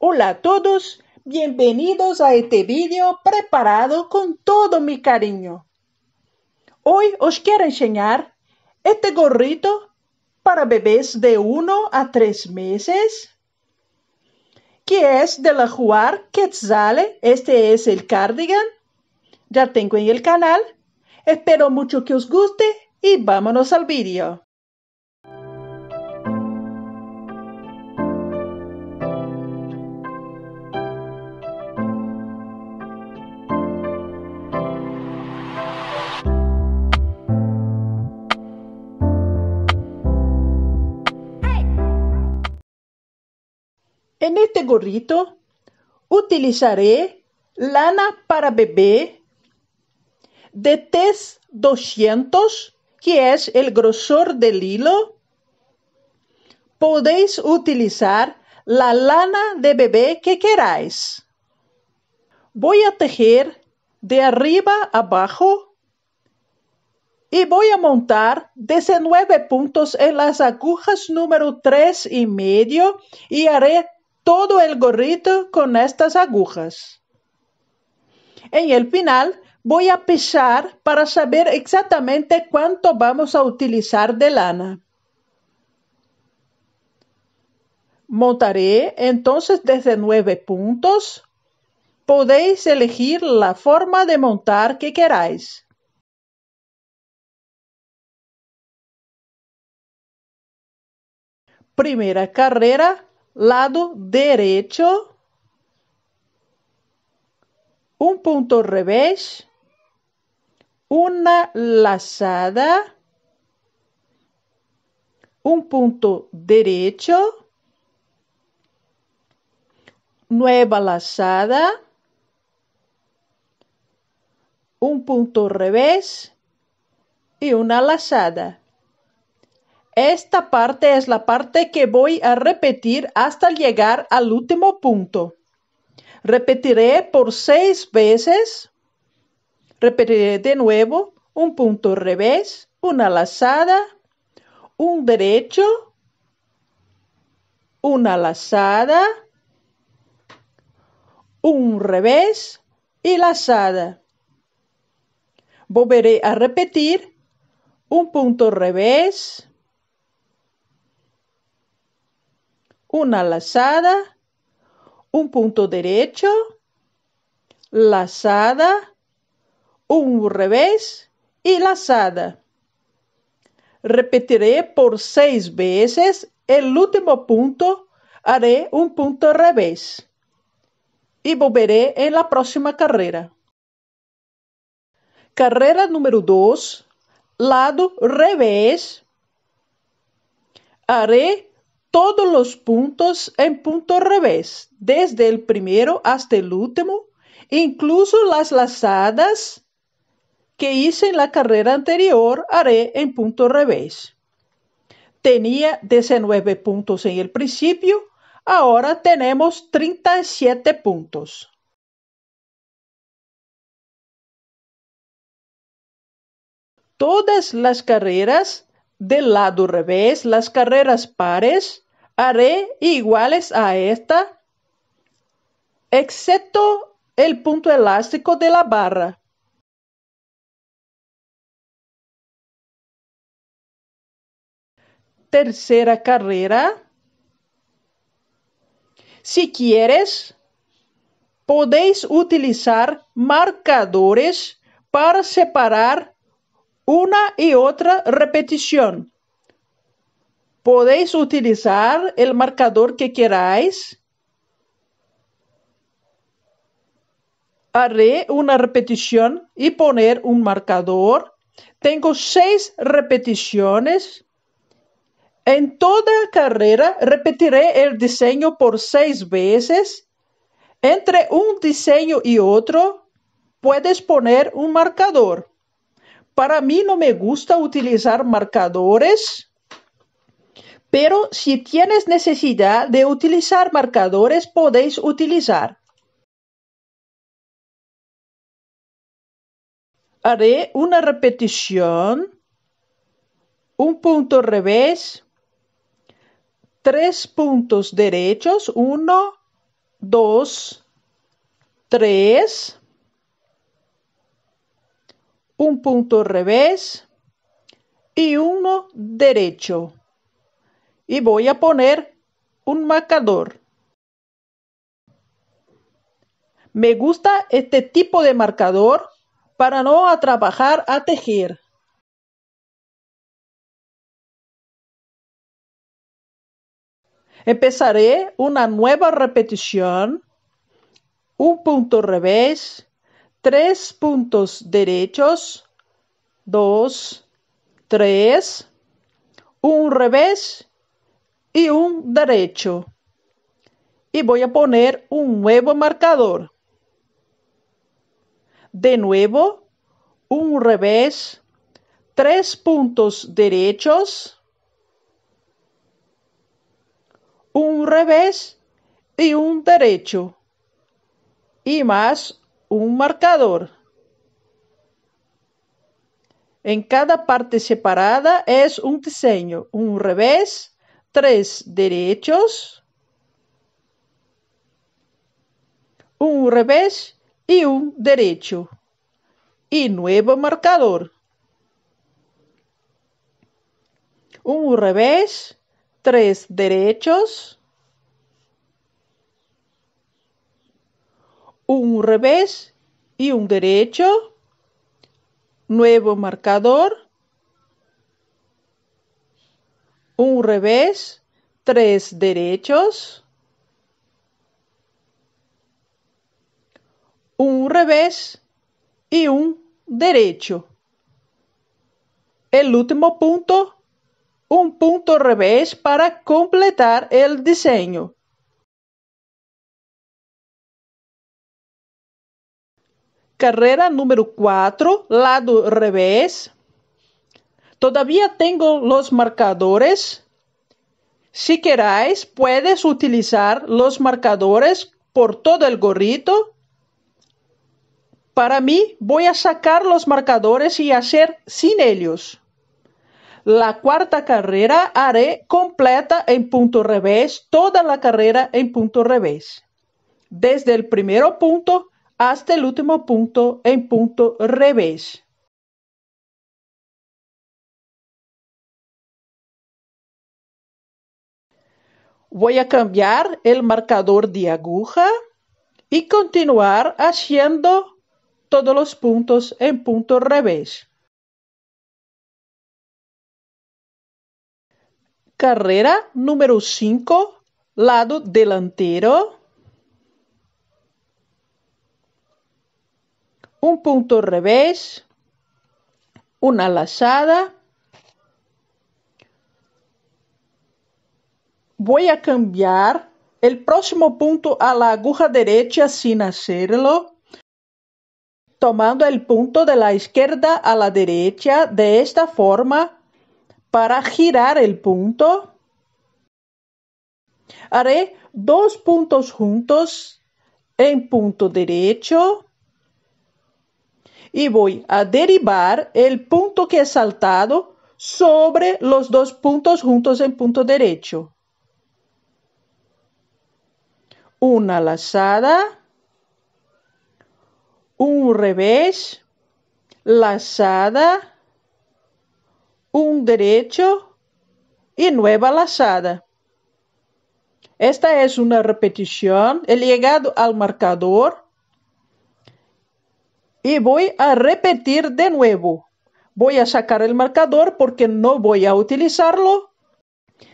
Hola a todos, bienvenidos a este vídeo preparado con todo mi cariño. Hoy os quiero enseñar este gorrito para bebés de 1 a 3 meses, que es de la Juar Quetzale. Este es el cardigan. Ya tengo en el canal. Espero mucho que os guste y vámonos al vídeo. En este gorrito utilizaré lana para bebé de TES 200, que es el grosor del hilo. Podéis utilizar la lana de bebé que queráis. Voy a tejer de arriba abajo y voy a montar 19 puntos en las agujas número 3 y medio y haré todo el gorrito con estas agujas. En el final voy a pesar para saber exactamente cuánto vamos a utilizar de lana. Montaré entonces desde nueve puntos. Podéis elegir la forma de montar que queráis. Primera carrera lado derecho, un punto revés, una lazada, un punto derecho, nueva lazada, un punto revés y una lazada. Esta parte es la parte que voy a repetir hasta llegar al último punto. Repetiré por seis veces. Repetiré de nuevo un punto revés, una lazada, un derecho, una lazada, un revés y lazada. Volveré a repetir un punto revés, una lazada, un punto derecho, lazada, un revés y lazada. Repetiré por seis veces el último punto, haré un punto revés y volveré en la próxima carrera. Carrera número 2, lado revés. Haré todos los puntos en punto revés, desde el primero hasta el último, incluso las lazadas que hice en la carrera anterior, haré en punto revés. Tenía 19 puntos en el principio, ahora tenemos 37 puntos. Todas las carreras del lado revés, las carreras pares, haré iguales a esta, excepto el punto elástico de la barra. Tercera carrera. Si quieres, podéis utilizar marcadores para separar una y otra repetición. Podéis utilizar el marcador que queráis. Haré una repetición y poner un marcador. Tengo seis repeticiones. En toda carrera repetiré el diseño por seis veces. Entre un diseño y otro puedes poner un marcador. Para mí no me gusta utilizar marcadores, pero si tienes necesidad de utilizar marcadores, podéis utilizar. Haré una repetición, un punto revés, tres puntos derechos, uno, 2, 3, un punto revés. Y uno derecho. Y voy a poner un marcador. Me gusta este tipo de marcador para no trabajar a tejer. Empezaré una nueva repetición, un punto revés, tres puntos derechos, dos, tres, un revés y un derecho. Y voy a poner un nuevo marcador. De nuevo, un revés, tres puntos derechos, un revés y un derecho. Y más un marcador. En cada parte separada es un diseño, un revés, tres derechos, un revés y un derecho. Y nuevo marcador. Un revés, tres derechos, un revés y un derecho, nuevo marcador, un revés, tres derechos, un revés y un derecho. El último punto un punto revés para completar el diseño. Carrera número 4, lado revés. Todavía tengo los marcadores. Si queráis, puedes utilizar los marcadores por todo el gorrito. Para mí, voy a sacar los marcadores y hacer sin ellos. La cuarta carrera haré completa en punto revés, toda la carrera en punto revés. Desde el primer punto hasta el último punto en punto revés. Voy a cambiar el marcador de aguja y continuar haciendo todos los puntos en punto revés. Carrera número 5, lado delantero. Un punto revés. Una lazada. Voy a cambiar el próximo punto a la aguja derecha sin hacerlo tomando el punto de la izquierda a la derecha de esta forma para girar el punto, haré dos puntos juntos en punto derecho y voy a derivar el punto que he saltado sobre los dos puntos juntos en punto derecho. Una lazada, un revés, lazada, un derecho y nueva lazada. Esta es una repetición. He llegado al marcador y voy a repetir de nuevo. Voy a sacar el marcador porque no voy a utilizarlo.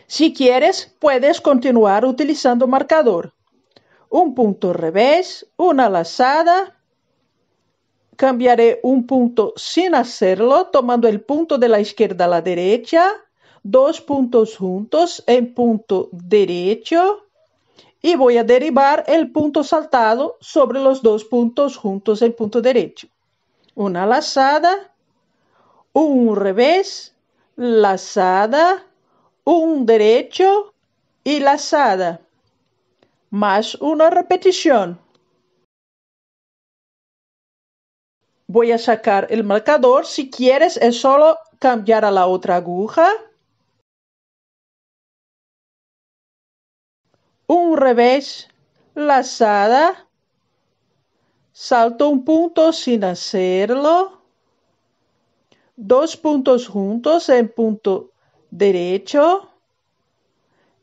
Si quieres, puedes continuar utilizando marcador. Un punto revés, una lazada, cambiaré un punto sin hacerlo, tomando el punto de la izquierda a la derecha, dos puntos juntos en punto derecho y voy a derivar el punto saltado sobre los dos puntos juntos en punto derecho. Una lazada, un revés, lazada, un derecho y lazada, más una repetición. Voy a sacar el marcador. Si quieres, es solo cambiar a la otra aguja. Un revés, lazada, salto un punto sin hacerlo, dos puntos juntos en punto derecho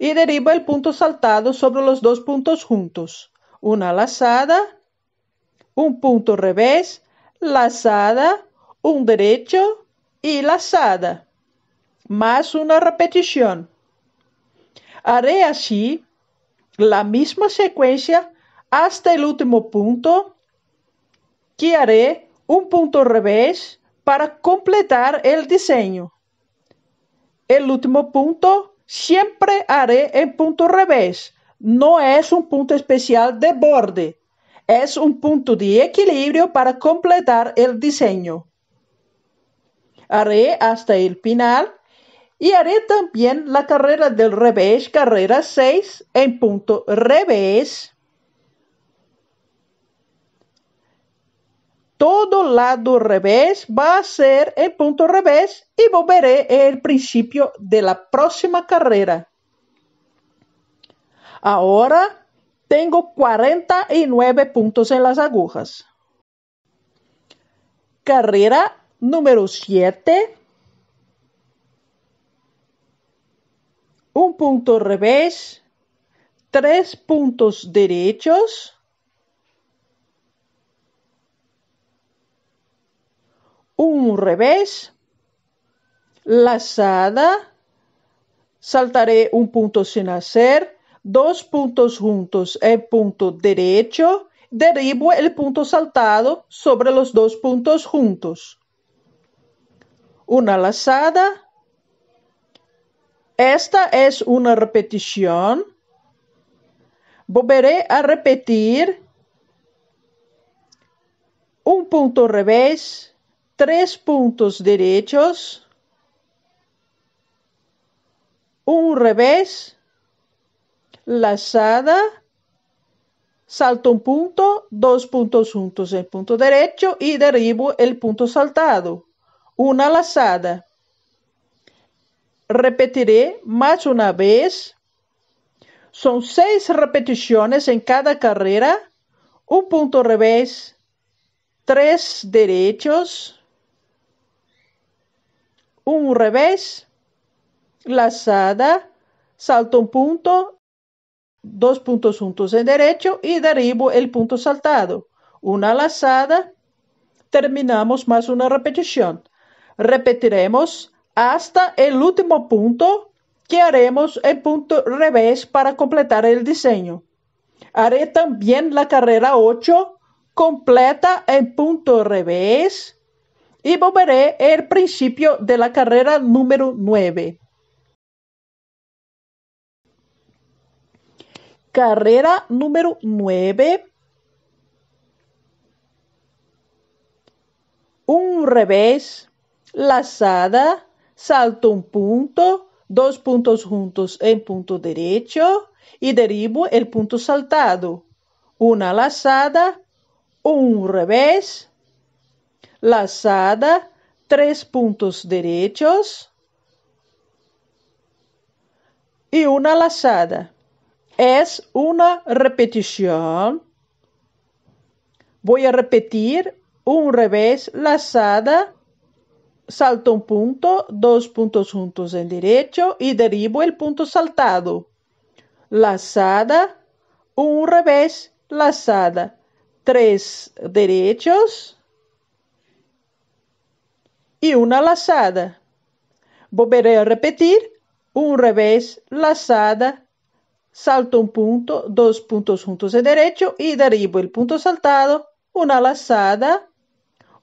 y derivo el punto saltado sobre los dos puntos juntos. Una lazada, un punto revés, lazada, un derecho y lazada, más una repetición. Haré así la misma secuencia hasta el último punto, que haré un punto revés para completar el diseño. El último punto siempre haré en punto revés. No es un punto especial de borde, es un punto de equilibrio para completar el diseño. Haré hasta el final y haré también la carrera del revés, carrera 6 en punto revés. Todo lado revés va a ser en punto revés y volveré el principio de la próxima carrera. Ahora tengo 49 puntos en las agujas. Carrera número 7. Un punto revés. Tres puntos derechos. Un revés. Lazada. Saltaré un punto sin hacer dos puntos juntos en punto derecho, derivo el punto saltado sobre los dos puntos juntos. Una lazada. Esta es una repetición. Volveré a repetir un punto revés, tres puntos derechos, un revés, lazada, salto un punto, dos puntos juntos en punto derecho y derribo el punto saltado. Una lazada. Repetiré más una vez. Son seis repeticiones en cada carrera. Un punto revés, tres derechos, un revés, lazada, salto un punto, dos puntos juntos en derecho y derribo el punto saltado. Una lazada, terminamos más una repetición. Repetiremos hasta el último punto que haremos el punto revés para completar el diseño. Haré también la carrera 8 completa en punto revés y volveré el principio de la carrera número 9. Carrera número 9. Un revés, lazada, salto un punto, dos puntos juntos en punto derecho y derivo el punto saltado. Una lazada, un revés, lazada, tres puntos derechos. Y una lazada es una repetición. Voy a repetir. Un revés, lazada, salto un punto, dos puntos juntos en derecho y derivo el punto saltado. Lazada, un revés, lazada, tres derechos y una lazada. Volveré a repetir un revés, lazada, salto un punto, dos puntos juntos de derecho y derribo el punto saltado, una lazada,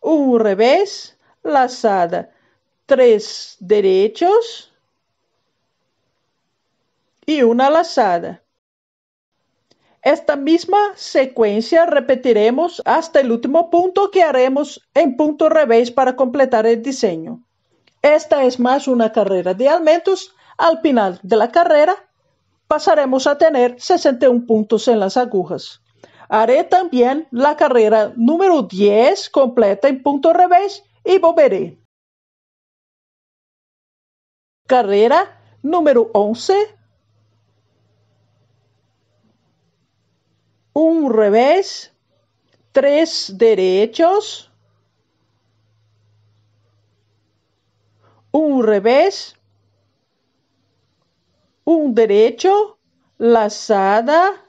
un revés, lazada, tres derechos y una lazada. Esta misma secuencia repetiremos hasta el último punto que haremos en punto revés para completar el diseño. Esta es más una carrera de aumentos. Al final de la carrera pasaremos a tener 61 puntos en las agujas. Haré también la carrera número 10 completa en punto revés y volveré. Carrera número 11. Un revés, tres derechos, un revés, un derecho, lazada,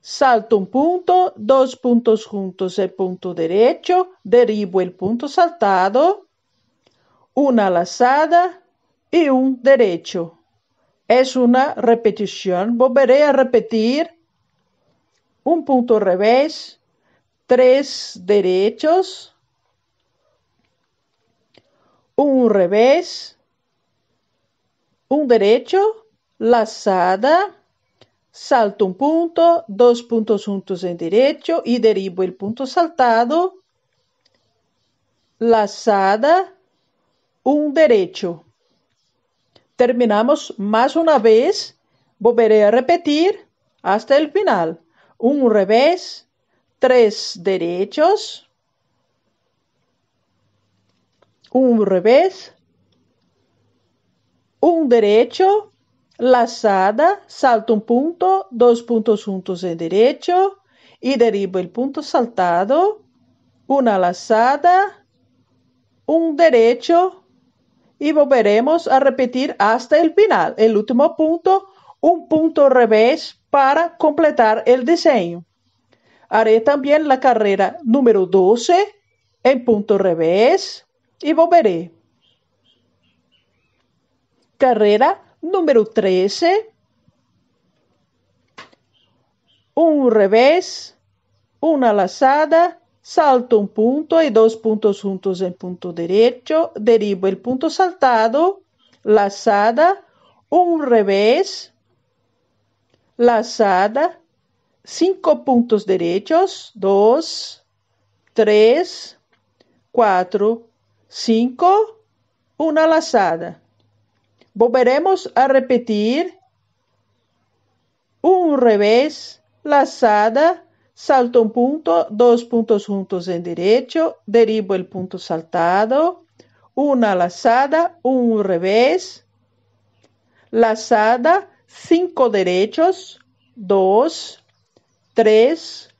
salto un punto, dos puntos juntos el punto derecho, derivo el punto saltado, una lazada y un derecho. Es una repetición. Volveré a repetir un punto revés, tres derechos, un revés, un derecho, lazada, salto un punto, dos puntos juntos en derecho y derivo el punto saltado, lazada, un derecho. Terminamos más una vez, volveré a repetir hasta el final. Un revés, tres derechos, un revés, un derecho, lazada, salto un punto, dos puntos juntos en derecho y derivo el punto saltado, una lazada, un derecho y volveremos a repetir hasta el final. El último punto, un punto revés para completar el diseño. Haré también la carrera número 12 en punto revés y volveré. Carrera número 13, un revés, una lazada, salto un punto y dos puntos juntos en punto derecho, derivo el punto saltado, lazada, un revés, lazada, cinco puntos derechos, dos, tres, cuatro, cinco, una lazada. Volveremos a repetir. Un revés, lazada, salto un punto, dos puntos juntos en derecho, derivo el punto saltado, una lazada, un revés, lazada, cinco derechos, dos, tres,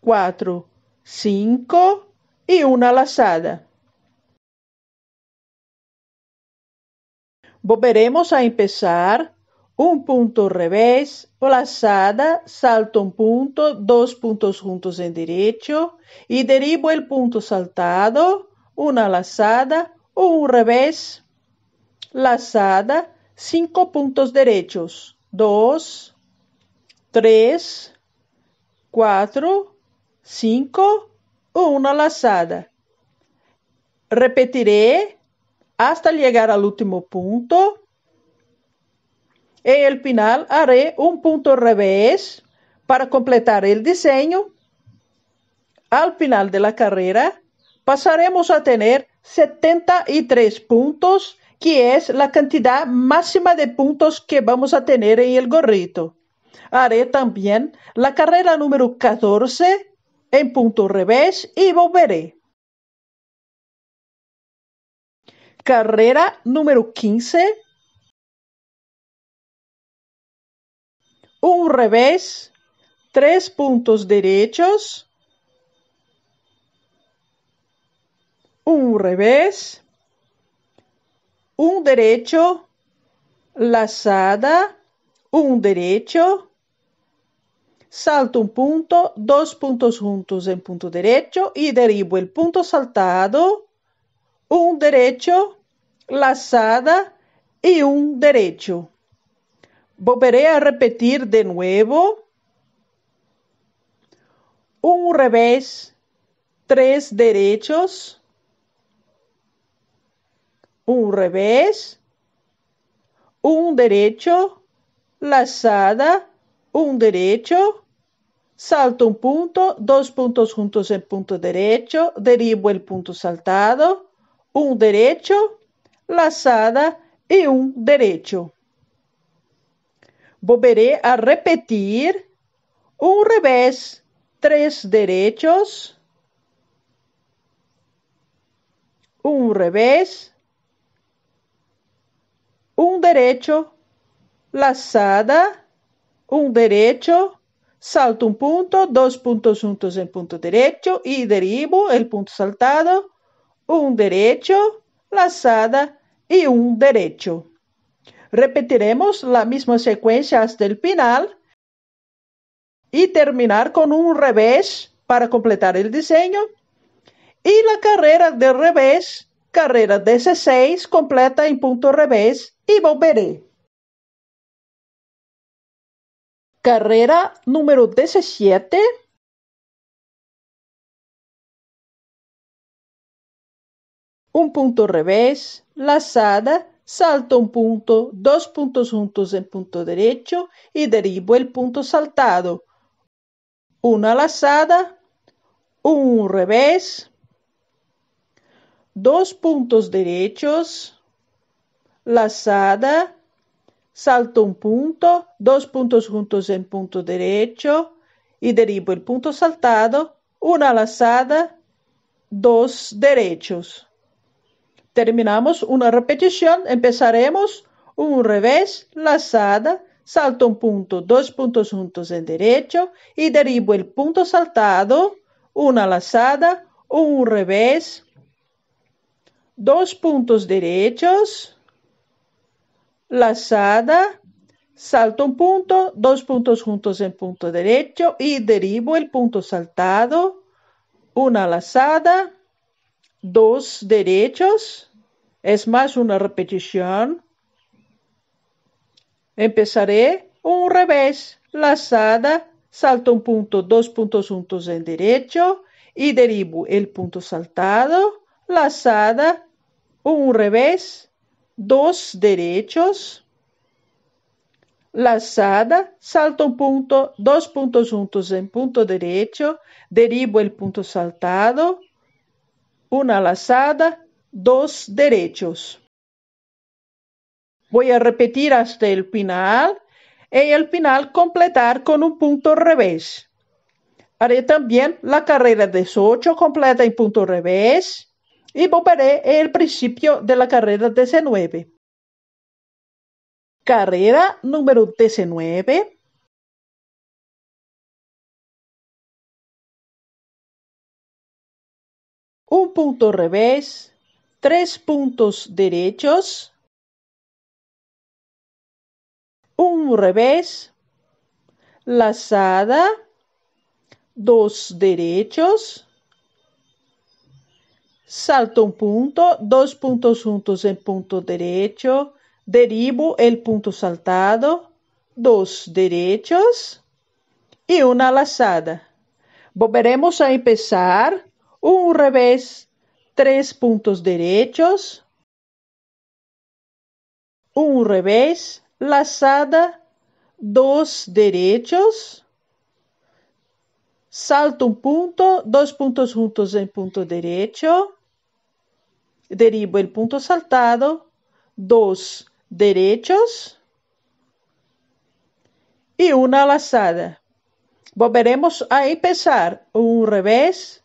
cuatro, cinco y una lazada. Volveremos a empezar un punto revés, lazada, salto un punto, dos puntos juntos en derecho y derivo el punto saltado, una lazada, un revés, lazada, cinco puntos derechos, dos, tres, cuatro, cinco, una lazada. Repetiré hasta llegar al último punto. En el final haré un punto revés para completar el diseño. Al final de la carrera pasaremos a tener 73 puntos, que es la cantidad máxima de puntos que vamos a tener en el gorrito. Haré también la carrera número 14 en punto revés y volveré. Carrera número 15. Un revés, tres puntos derechos. Un revés, un derecho, lazada, un derecho, salto un punto, dos puntos juntos en punto derecho y derivo el punto saltado un derecho, lazada y un derecho. Volveré a repetir de nuevo. Un revés, tres derechos. Un revés, un derecho, lazada, un derecho, salto un punto, dos puntos juntos en punto derecho, derivo el punto saltado, un derecho, lazada y un derecho. Volveré a repetir un revés, tres derechos, un revés, un derecho, lazada, un derecho, salto un punto, dos puntos juntos en punto derecho y derivo el punto saltado, un derecho, lazada y un derecho. Repetiremos la misma secuencia hasta el final y terminar con un revés para completar el diseño. Y la carrera de revés, carrera 16, completa en punto revés y volveré. Carrera número 17. Un punto revés, lazada, salto un punto, dos puntos juntos en punto derecho y derivo el punto saltado. Una lazada, un revés, dos puntos derechos, lazada, salto un punto, dos puntos juntos en punto derecho y derivo el punto saltado, una lazada, dos derechos. Terminamos una repetición, empezaremos un revés, lazada, salto un punto, dos puntos juntos en derecho y derivo el punto saltado, una lazada, un revés, dos puntos derechos, lazada, salto un punto, dos puntos juntos en punto derecho y derivo el punto saltado, una lazada, dos derechos, es más una repetición. Empezaré un revés, lazada, salto un punto, dos puntos juntos en derecho y derivo el punto saltado, lazada, un revés, dos derechos, lazada, salto un punto, dos puntos juntos en punto derecho, derivo el punto saltado, una lazada, dos derechos. Voy a repetir hasta el final y al final completar con un punto revés. Haré también la carrera de 8 completa en punto revés y volveré el principio de la carrera 19. Carrera número 19. Un punto revés, tres puntos derechos, un revés, lazada, dos derechos, salto un punto, dos puntos juntos en punto derecho, derivo el punto saltado, dos derechos y una lazada. Volveremos a empezar. Un revés, tres puntos derechos, un revés, lazada, dos derechos, salto un punto, dos puntos juntos en punto derecho, derivo el punto saltado, dos derechos y una lazada. Volveremos a empezar. Un revés,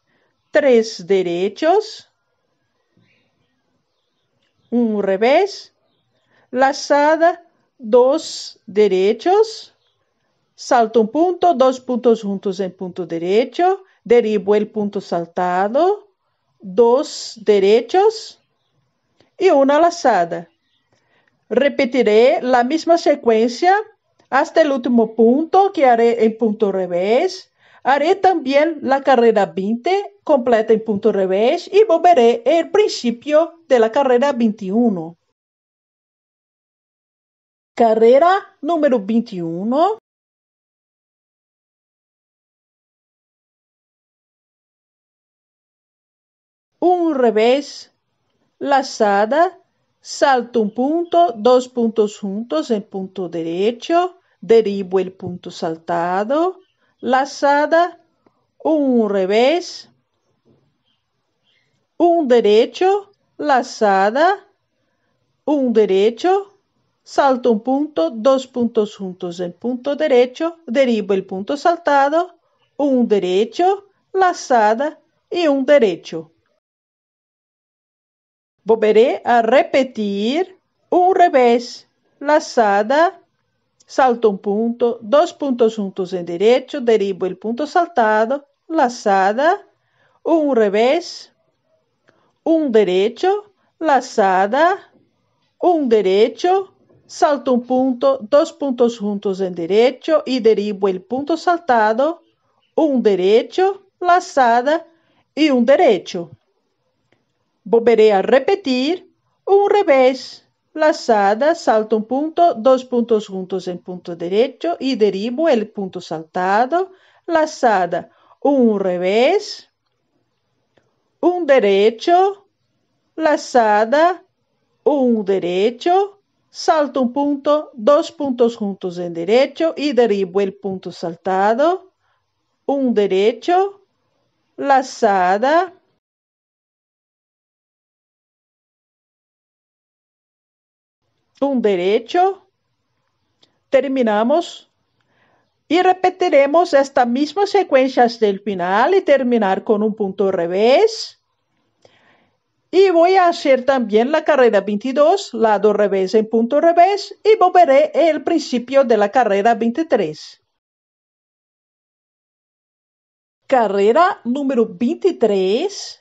tres derechos, un revés, lazada, dos derechos, salto un punto, dos puntos juntos en punto derecho, derivo el punto saltado, dos derechos y una lazada. Repetiré la misma secuencia hasta el último punto que haré en punto revés. Haré también la carrera 20 completa en punto revés y volveré el principio de la carrera 21. Carrera número 21. un revés, lazada, salto un punto, dos puntos juntos en punto derecho, derivo el punto saltado, lazada, un revés, un derecho, lazada, un derecho, salto un punto, dos puntos juntos en punto derecho, derivo el punto saltado, un derecho, lazada y un derecho. Volveré a repetir un revés, lazada, salto un punto, dos puntos juntos en derecho, derivo el punto saltado, lazada, un revés, un derecho, lazada, un derecho, salto un punto, dos puntos juntos en derecho y derivo el punto saltado, un derecho, lazada y un derecho. Volveré a repetir un revés, lazada, salto un punto, dos puntos juntos en punto derecho y derivo el punto saltado, lazada, un revés, un derecho, lazada, un derecho, salto un punto, dos puntos juntos en derecho y derivo el punto saltado, un derecho, lazada, un derecho, terminamos y repetiremos esta misma secuencia hasta el final y terminar con un punto revés. Y voy a hacer también la carrera 22, lado revés en punto revés y volveré el principio de la carrera 23. Carrera número 23.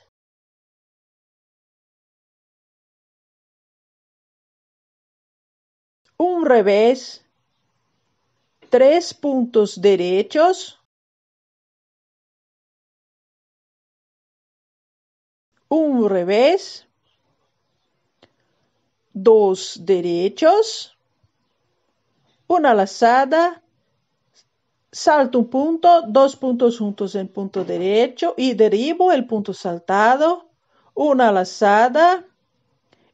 Un revés. Tres puntos derechos. Un revés. Dos derechos. Una lazada salto un punto, dos puntos juntos en punto derecho y derivo el punto saltado, una lazada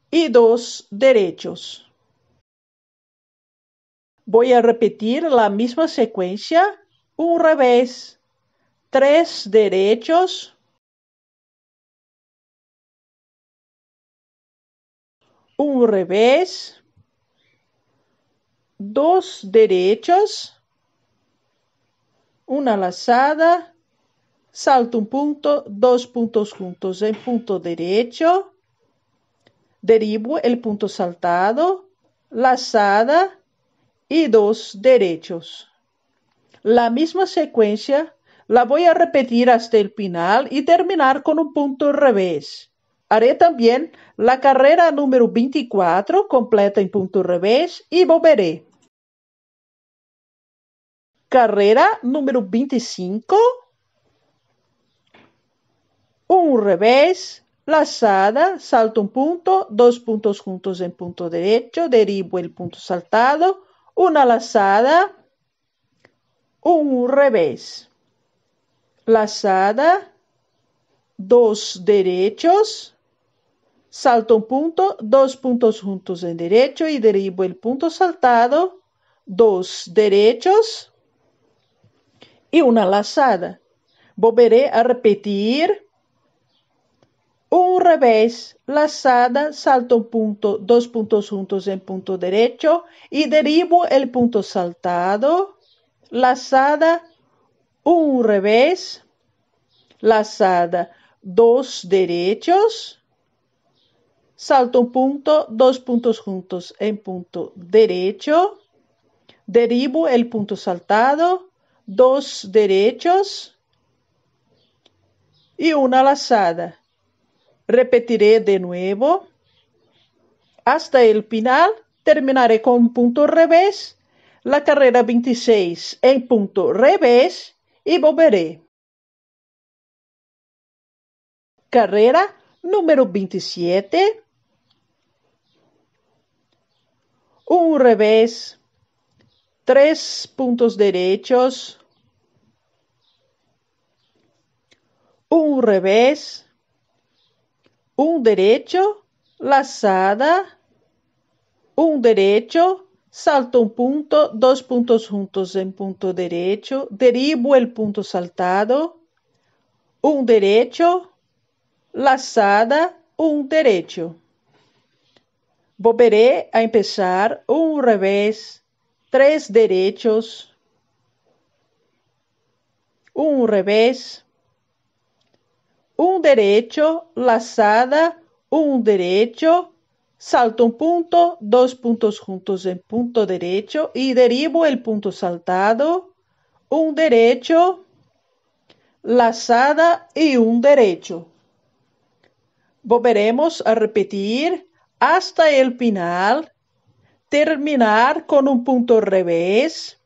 y dos derechos. Voy a repetir la misma secuencia, un revés, tres derechos, un revés, dos derechos, una lazada, salto un punto, dos puntos juntos. En punto derecho, derivo el punto saltado, lazada y dos derechos. La misma secuencia la voy a repetir hasta el final y terminar con un punto revés. Haré también la carrera número 24 completa en punto revés y volveré. Carrera número 25. Un revés, lazada, salto un punto, dos puntos juntos en punto derecho, derivo el punto saltado, una lazada, un revés, lazada, dos derechos, salto un punto, dos puntos juntos en derecho y derivo el punto saltado, dos derechos, y una lazada. Volveré a repetir. Un revés, lazada, salto un punto, dos puntos juntos en punto derecho y derivo el punto saltado, lazada, un revés, lazada, dos derechos, salto un punto, dos puntos juntos en punto derecho, derivo el punto saltado, dos derechos. Y una lazada. Repetiré de nuevo. Hasta el final terminaré con punto revés, la carrera 26 en punto revés y volveré. Carrera número 27. Un revés tres puntos derechos, un revés, un derecho, lazada, un derecho, salto un punto, dos puntos juntos en punto derecho, derivo el punto saltado, un derecho, lazada, un derecho. Volveré a empezar un revés, tres derechos, un revés, un derecho, lazada, un derecho, salto un punto, dos puntos juntos en punto derecho y derivo el punto saltado, un derecho, lazada y un derecho. Volveremos a repetir hasta el final, terminar con un punto revés.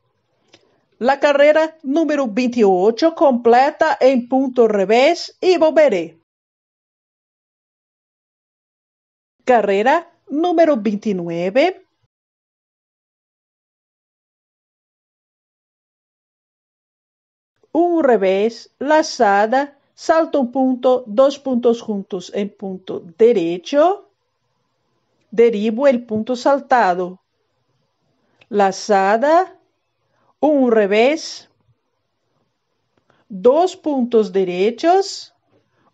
La carrera número 28 completa en punto revés y volveré. Carrera número 29. Un revés, lazada, salto un punto, dos puntos juntos en punto derecho, derivo el punto saltado, lazada, un revés, dos puntos derechos,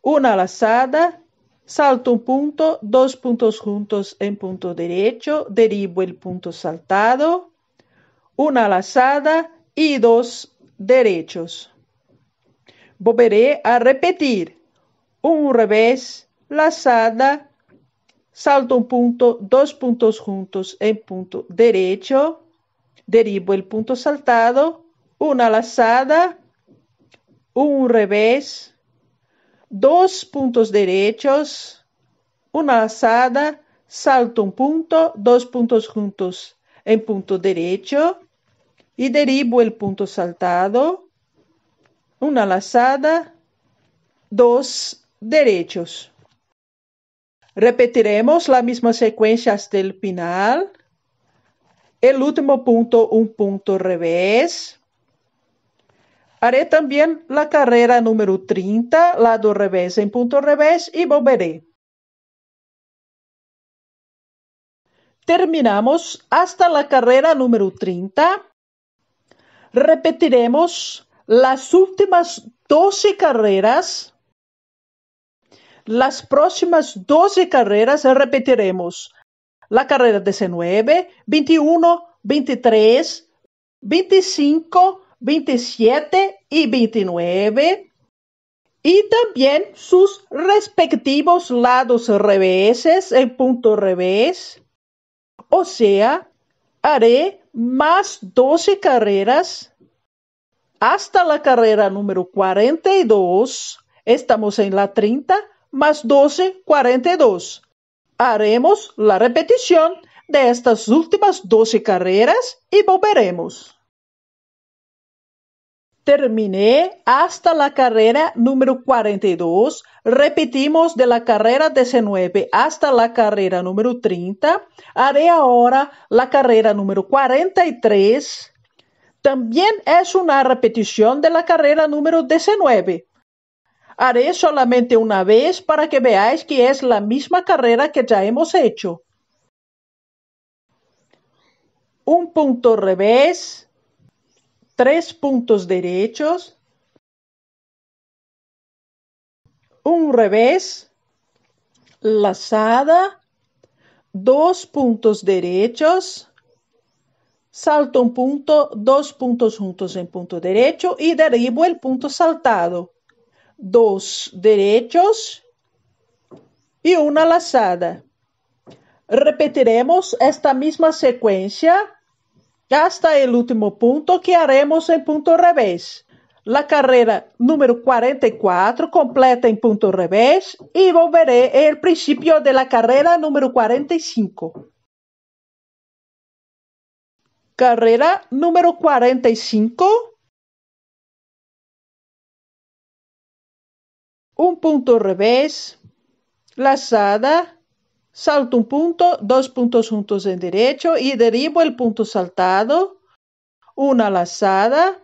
una lazada, Salto un punto, dos puntos juntos en punto derecho, derivo el punto saltado, una lazada y dos derechos. Volveré a repetir. Un revés, lazada, salto un punto, dos puntos juntos en punto derecho, derivo el punto saltado, una lazada, un revés, dos puntos derechos, una lazada, salto un punto, dos puntos juntos en punto derecho y derivo el punto saltado, una lazada, dos derechos. Repetiremos la misma secuencia hasta el final. El último punto, un punto revés, Haré también la carrera número 30, lado revés en punto revés y volveré. Terminamos hasta la carrera número 30. Repetiremos las últimas 12 carreras. Las próximas 12 carreras repetiremos la carrera 19, 21, 23, 25, 27 y 29 y también sus respectivos lados reveses en punto revés. O sea, haré más 12 carreras hasta la carrera número 42. Estamos en la 30 más 12, 42. Haremos la repetición de estas últimas 12 carreras y volveremos. Terminé hasta la carrera número 42. Repetimos de la carrera 19 hasta la carrera número 30. Haré ahora la carrera número 43. También es una repetición de la carrera número 19. Haré solamente una vez para que veáis que es la misma carrera que ya hemos hecho. Un punto revés tres puntos derechos, un revés, lazada, dos puntos derechos, salto un punto, dos puntos juntos en punto derecho y derivo el punto saltado. Dos derechos y una lazada. Repetiremos esta misma secuencia hasta el último punto que haremos en punto revés. La carrera número 44 completa en punto revés y volveré el principio de la carrera número 45. Carrera número 45. Un punto revés, lazada, salto un punto, dos puntos juntos en derecho y derivo el punto saltado, una lazada,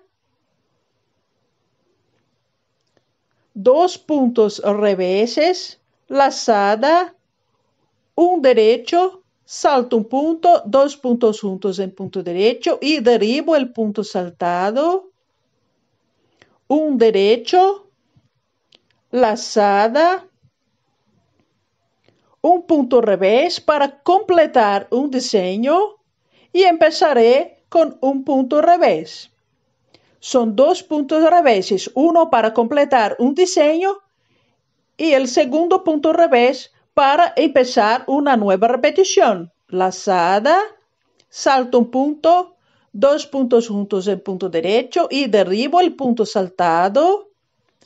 dos puntos reveses, lazada, un derecho, salto un punto, dos puntos juntos en punto derecho y derivo el punto saltado, un derecho, lazada, un punto revés para completar un diseño y empezaré con un punto revés. Son dos puntos reveses, uno para completar un diseño y el segundo punto revés para empezar una nueva repetición. Lazada, salto un punto, dos puntos juntos en punto derecho y derribo el punto saltado.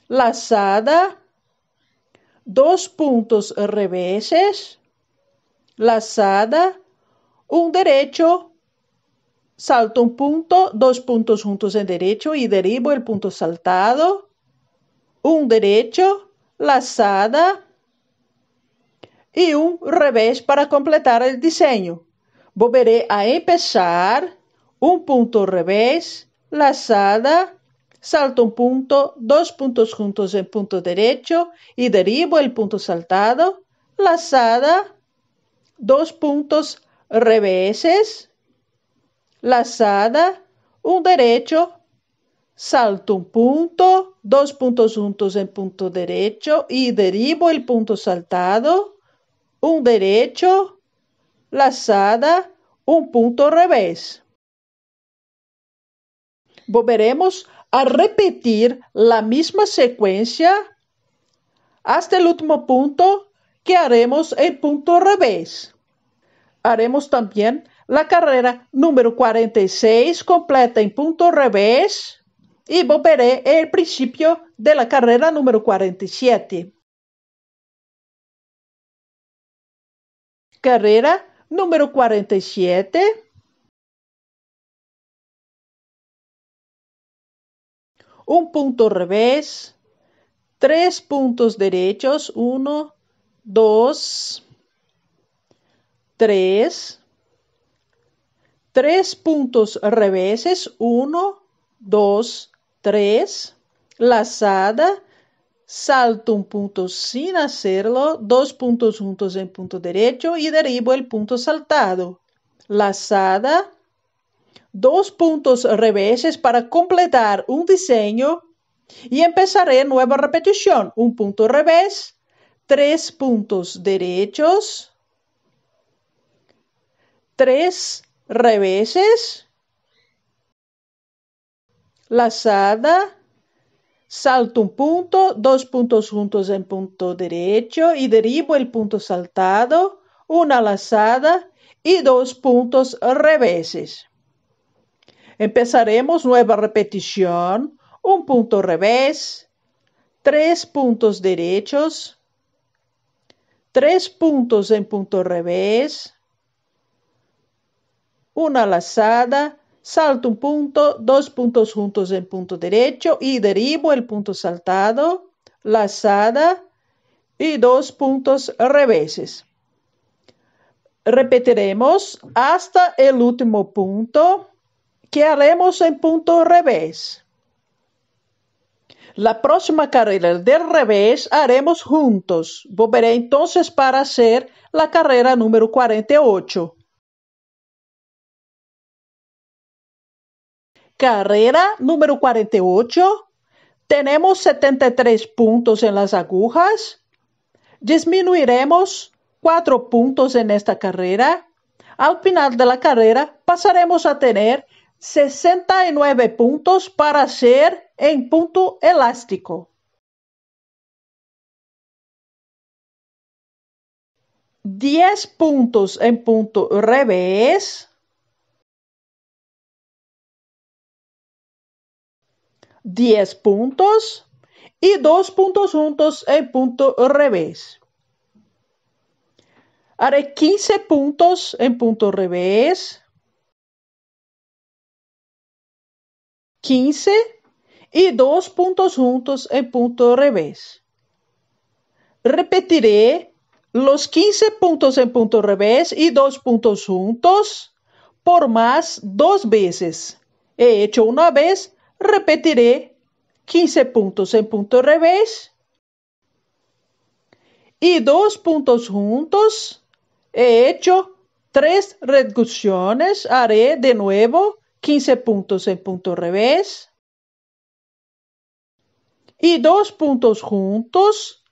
Lazada, dos puntos reveses, lazada, un derecho, salto un punto, dos puntos juntos en derecho y derribo el punto saltado, un derecho, lazada y un revés para completar el diseño. Volveré a empezar, un punto revés, lazada, salto un punto, dos puntos juntos en punto derecho y derribo el punto saltado, lazada, dos puntos reveses, lazada, un derecho, salto un punto, dos puntos juntos en punto derecho y derribo el punto saltado, un derecho, lazada, un punto revés. Volveremos a repetir la misma secuencia hasta el último punto que haremos el punto revés. Haremos también la carrera número 46 completa en punto revés y volveré el principio de la carrera número 47. Carrera número 47. Un punto revés, tres puntos derechos, uno, dos, tres, tres puntos reveses, uno, dos, tres, lazada, salto un punto sin hacerlo, dos puntos juntos en punto derecho y derribo el punto saltado. Lazada, dos puntos reveses para completar un diseño y empezaré nueva repetición. Un punto revés, tres puntos derechos, tres reveses, lazada, salto un punto, dos puntos juntos en punto derecho y derribo el punto saltado, una lazada y dos puntos reveses. Empezaremos nueva repetición, un punto revés, tres puntos derechos, tres puntos en punto revés, una lazada, salto un punto, dos puntos juntos en punto derecho. Y derribo el punto saltado, lazada. Y dos puntos reveses. Repetiremos hasta el último punto que haremos en punto revés. La próxima carrera del revés haremos juntos. Volveré entonces para hacer la carrera número 48. Carrera número 48. Tenemos 73 puntos en las agujas. Disminuiremos 4 puntos en esta carrera. Al final de la carrera pasaremos a tener 69 puntos para hacer en punto elástico. 10 puntos en punto revés. 10 puntos y 2 puntos juntos en punto revés. Haré 15 puntos en punto revés. 15 y 2 puntos juntos en punto revés. Repetiré los 15 puntos en punto revés y 2 puntos juntos por más dos veces. He hecho una vez repetiré 15 puntos en punto revés y dos puntos juntos. He hecho tres reducciones. Haré de nuevo 15 puntos en punto revés y dos puntos juntos.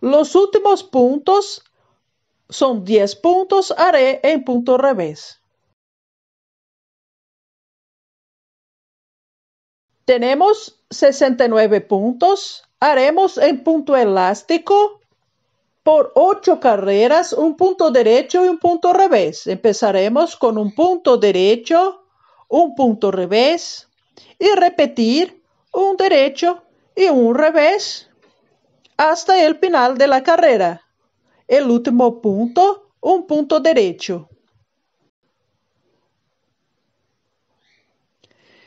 Los últimos puntos son 10 puntos. Haré en punto revés. Tenemos 69 puntos. Haremos en punto elástico por ocho carreras, un punto derecho y un punto revés. Empezaremos con un punto derecho, un punto revés y repetir un derecho y un revés hasta el final de la carrera. El último punto, un punto derecho.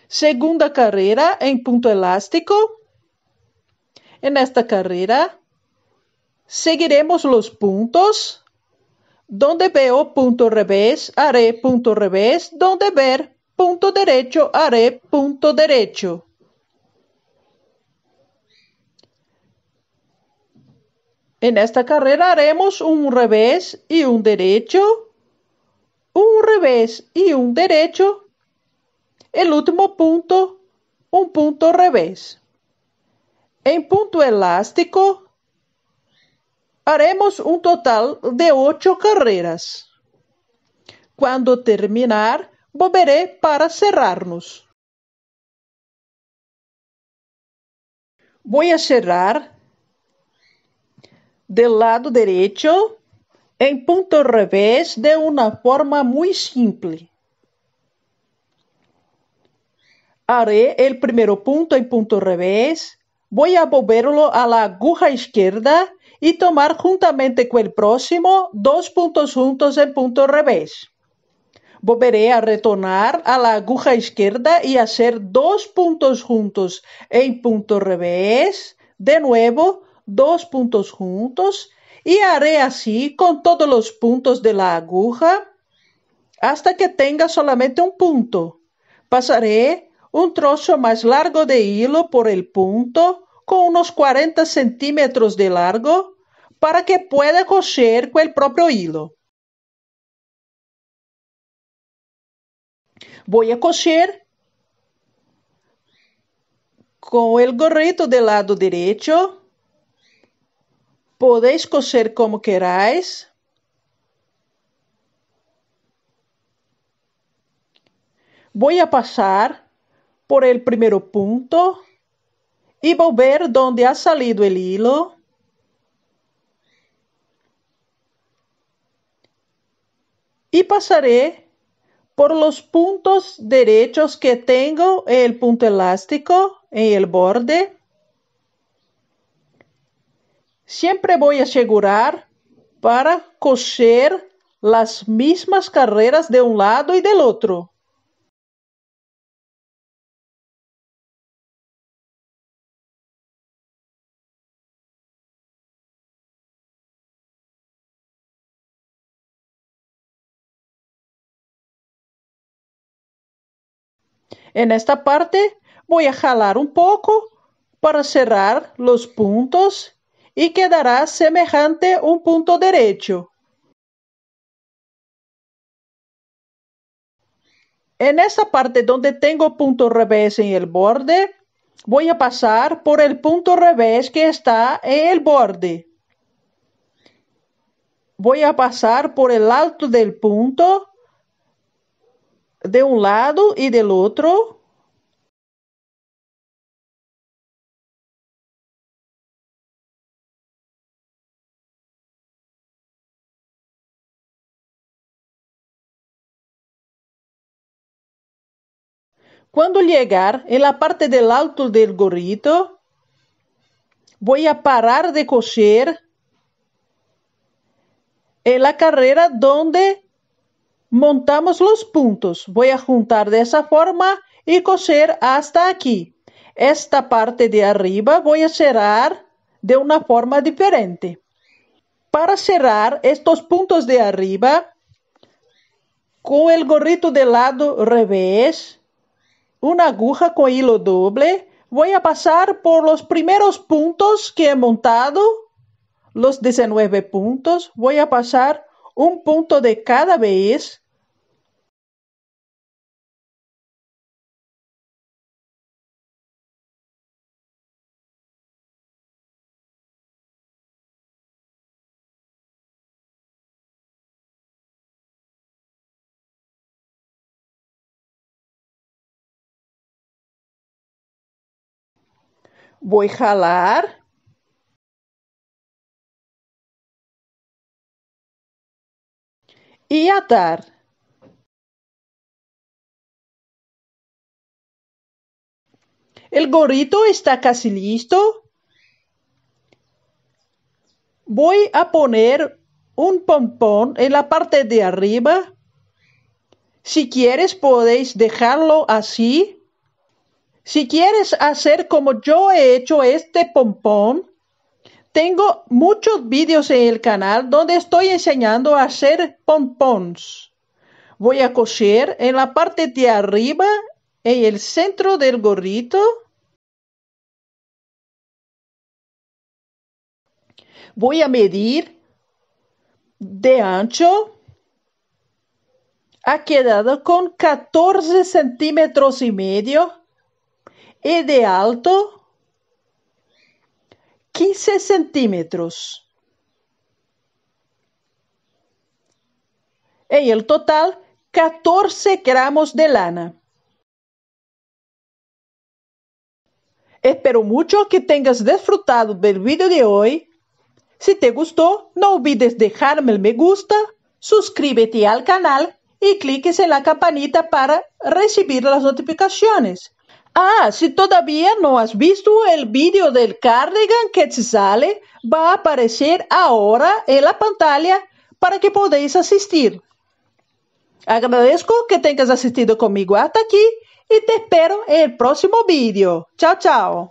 Segunda carrera en punto elástico. En esta carrera seguiremos los puntos. Donde veo punto revés, haré punto revés. Donde ver punto derecho, haré punto derecho. En esta carrera haremos un revés y un derecho, un revés y un derecho. El último punto, un punto revés. En punto elástico, haremos un total de ocho carreras. Cuando terminar, volveré para cerrarnos. Voy a cerrar del lado derecho en punto revés de una forma muy simple. Haré el primer punto en punto revés, voy a volverlo a la aguja izquierda y tomar juntamente con el próximo dos puntos juntos en punto revés. Volveré a retornar a la aguja izquierda y hacer dos puntos juntos en punto revés. De nuevo, dos puntos juntos y haré así con todos los puntos de la aguja hasta que tenga solamente un punto. Pasaré un trozo más largo de hilo por el punto con unos 40 centímetros de largo para que pueda coser con el propio hilo. Voy a coser con el gorrito del lado derecho Podéis coser como queráis. Voy a pasar por el primer punto y volver donde ha salido el hilo. Y pasaré por los puntos derechos que tengo el punto elástico en el borde. Siempre voy a asegurar para coser las mismas carreras de un lado y del otro. En esta parte voy a jalar un poco para cerrar los puntos y quedará semejante un punto derecho. En esta parte donde tengo punto revés en el borde, voy a pasar por el punto revés que está en el borde. Voy a pasar por el alto del punto de un lado y del otro. Cuando llegar en la parte del alto del gorrito, voy a parar de coser en la carrera donde montamos los puntos. Voy a juntar de esa forma y coser hasta aquí. Esta parte de arriba voy a cerrar de una forma diferente. Para cerrar estos puntos de arriba, con el gorrito del lado revés, una aguja con hilo doble. Voy a pasar por los primeros puntos que he montado, los 19 puntos. Voy a pasar un punto de cada vez. voy a jalar y atar. El gorrito está casi listo. Voy a poner un pompón en la parte de arriba. Si quieres podéis dejarlo así. Si quieres hacer como yo he hecho este pompón, tengo muchos vídeos en el canal donde estoy enseñando a hacer pompons. Voy a coser en la parte de arriba, en el centro del gorrito. Voy a medir de ancho. Ha quedado con 14 centímetros y medio. Y de alto 15 centímetros. En el total, 14 gramos de lana. Espero mucho que tengas disfrutado del video de hoy. Si te gustó, no olvides dejarme el me gusta, suscríbete al canal y cliques en la campanita para recibir las notificaciones. Ah, si todavía no has visto el vídeo del cardigan que te sale, va a aparecer ahora en la pantalla para que podáis asistir. Agradezco que tengas asistido conmigo hasta aquí y te espero en el próximo vídeo. Chao, chao.